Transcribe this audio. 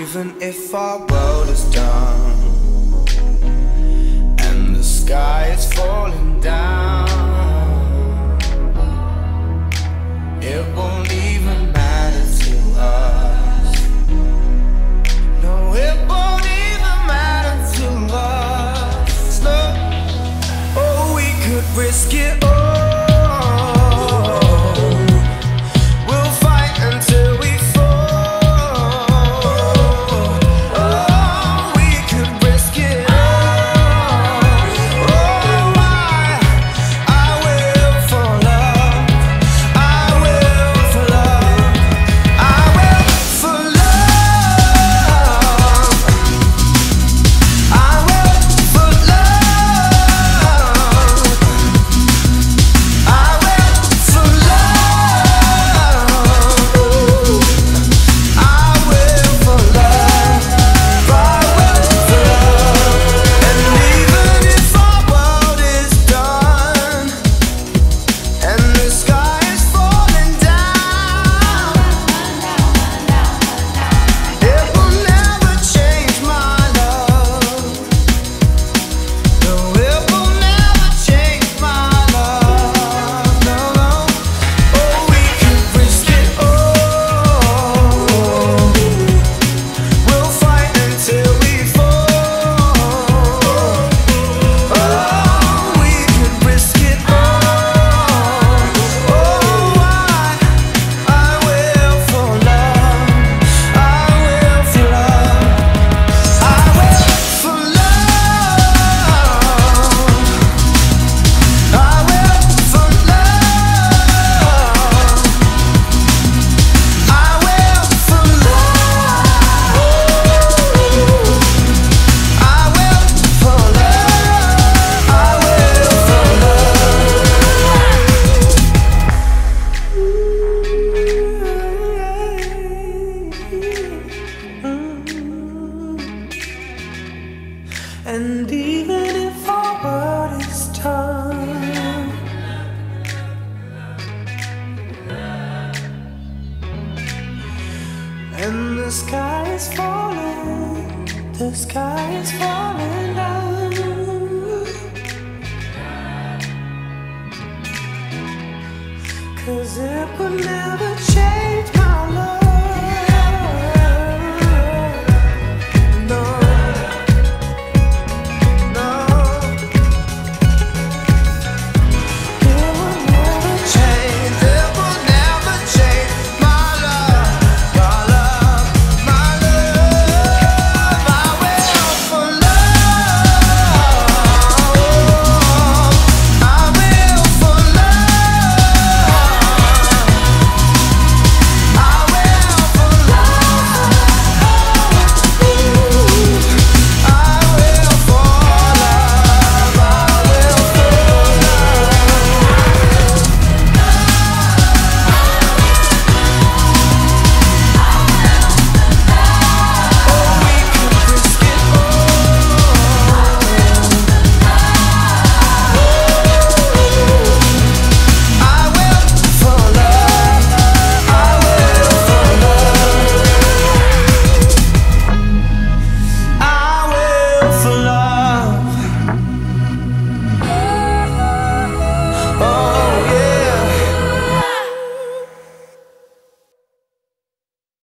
Even if our world is done and the sky is could risk it all. And even if our world is done, and the sky is falling, the sky is falling down. Cause it will never.